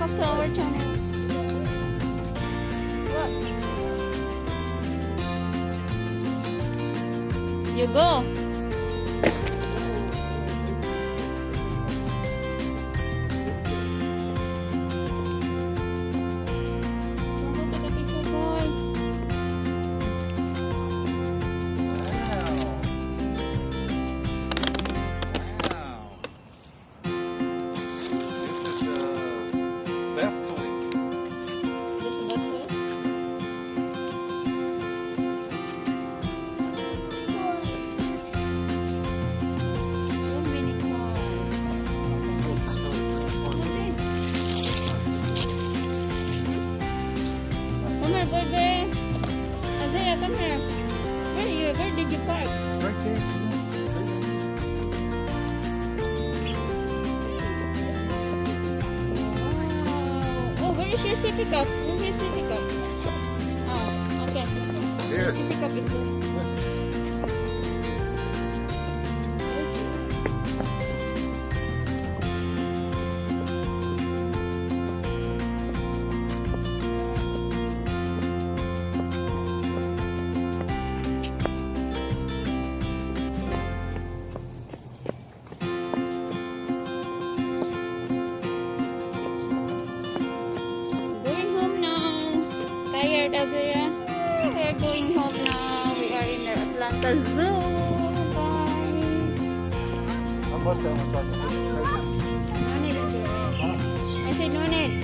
back to our channel. You go. Where did you park? Right there. Oh, where is your sippy cup? Where is your sippy cup? Oh, okay. Here. Your sippy cup is good. We are going home now. We are in the Atlanta Zoo, guys. No need. I said no need.